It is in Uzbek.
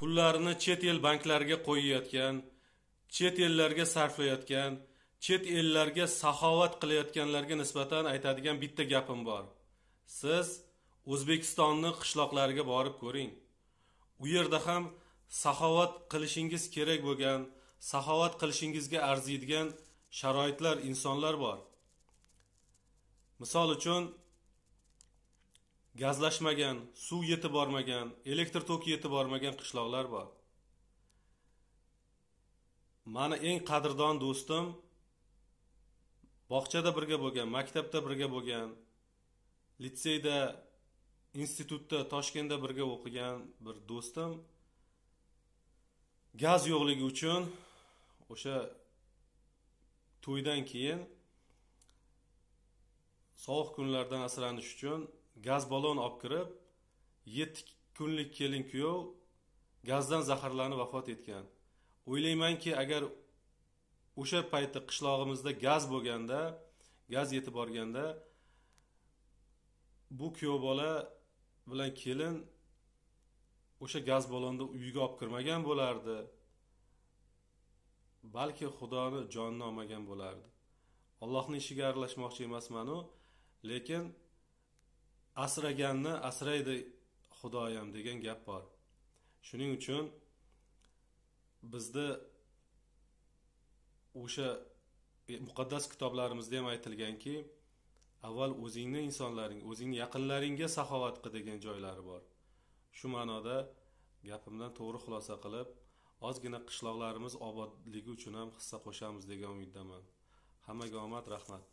pullarini chet el banklariga qo'yayotgan chet ellarga sarflayotgan chet ellarga saxovat qilayotganlarga nisbatan aytadigan bitta gapim bor. Siz o'zbekistonni qishloqlariga borib ko'ring. U yerda ham saxovat qilishingiz kerak bo'lgan saxovat qilishingizga arziydigan sharoitlar insonlar bor. Misol uchun gazlashmagan suv yetib bormagan elektr toki yetib bormagan qishloqlar bor. Mani eng qadrdon do'stim bog'chada birga bo'lgan maktabda birga bo'lgan litseyda institutda toshkentda birga o'qigan bir do'stim gaz yo'qligi uchun o'sha to'ydan keyin sovuq kunlardan asranish uchun gaz ballon olib kirib yetti kunlik kelin kuyov gazdan zaharlanib vafot etgan. O'ylaymanki agar o'sha paytda qishlog'imizda gaz bo'lganda gaz yetib borganda bu kuyov bola bilan kelin o'sha gaz ballonni uyiga olib kirmagan bo'lardi. Balki xudoni jonini olmagan bo'lardi. Allohni ishiga aralashmoqchi emasmanu lekin asraganni asraydi xudoyim degan gap bor. Shuning uchun bizni o'sha muqaddas kitoblarimizda ham aytilganki avval o'zingni insonlaring o'zingni yaqinlaringga saxovat qil degan joylari bor. Shu ma'noda gapimdan to'g'ri xulosa qilib ozgina qishloqlarimiz obodligi uchun ham hissa qo'shamiz degan umiddaman. Hammaga omad rahmat.